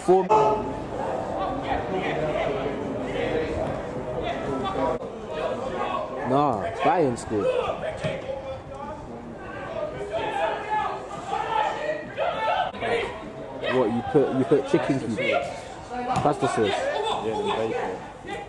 Four. Nah, Bayern scored. What you put? You put chicken cubes, pasta sauce. Yeah, then bacon.